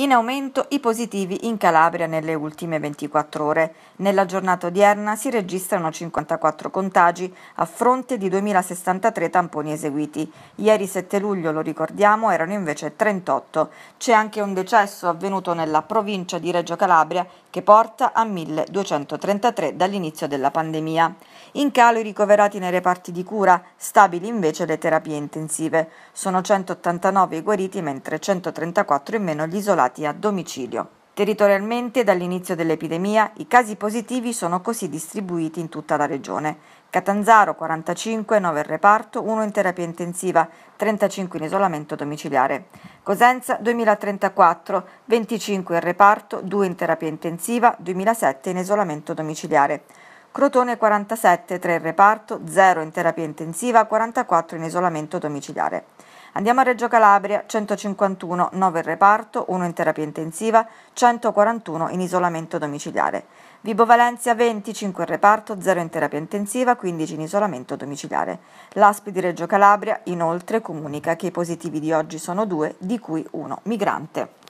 In aumento i positivi in Calabria nelle ultime 24 ore. Nella giornata odierna si registrano 54 contagi a fronte di 2063 tamponi eseguiti. Ieri 7 luglio, lo ricordiamo, erano invece 38. C'è anche un decesso avvenuto nella provincia di Reggio Calabria che porta a 1233 dall'inizio della pandemia. In calo i ricoverati nei reparti di cura, stabili invece le terapie intensive. Sono 189 i guariti mentre 134 in meno gli isolati a domicilio. Territorialmente, dall'inizio dell'epidemia, i casi positivi sono così distribuiti in tutta la regione. Catanzaro 45, 9 in reparto, 1 in terapia intensiva, 35 in isolamento domiciliare. Cosenza 2034, 25 in reparto, 2 in terapia intensiva, 2007 in isolamento domiciliare. Crotone 47, 3 in reparto, 0 in terapia intensiva, 44 in isolamento domiciliare. Andiamo a Reggio Calabria, 151, 9 in reparto, 1 in terapia intensiva, 141 in isolamento domiciliare. Vibo Valencia 25 in reparto, 0 in terapia intensiva, 15 in isolamento domiciliare. L'ASPI di Reggio Calabria inoltre comunica che i positivi di oggi sono due, di cui uno migrante.